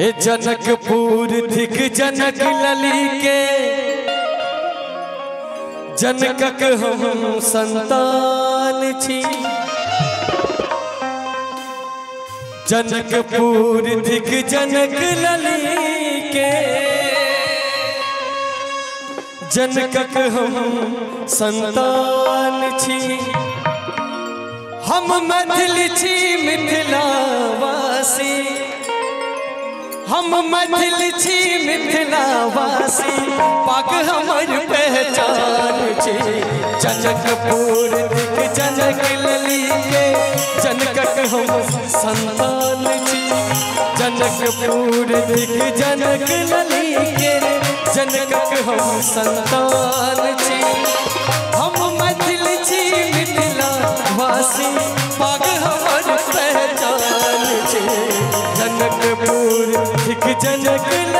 हे जनकपुर धिक जनक लली के। जनकक हम संतान छी। जनकपुर धिक जनक लली के। जनकक हम संतान छी। हम मैथिल छी मिथिलावासी। हम मैथिल छी मिथिलावासी, पाक हमर पहचान छी। जनकपुर जनक ललिए जनकक हम संतान छी। जनकपुर जनक ललिए जनकक हम संतान छी। जनक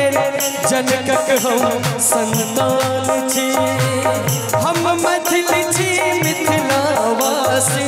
जनकक हम संतान छी हम मथिल छी मिथिलावासी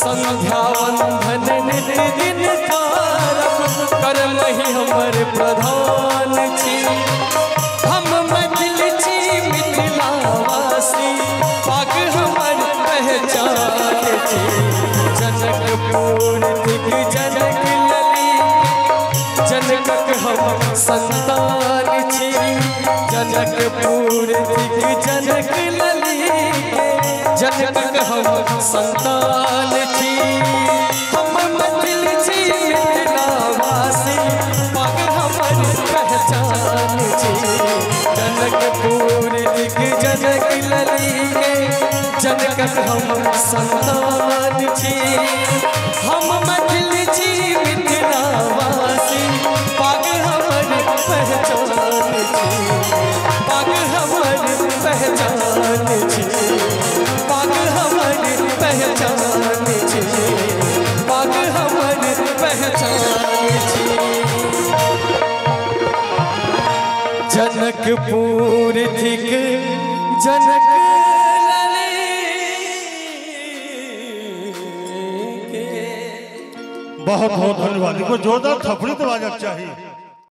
संध्या वंदन दिन करम ही हमर प्रधान छी। हम छी पाक हमर पहचान छी। जनकपुर थिक जनक लली, जनकक हम संतान छी। जनकपुर थिक जनक जनकक हम संतान छी हम मंदिर छी मिथिलावासी पग हमर पहचान छी जनकपुर दिग जनक लली के हम संतान जनकपुर थिक जनक बहुत बहुत धन्यवाद। जोरदार थपड़ी तो बाजक चाहिए।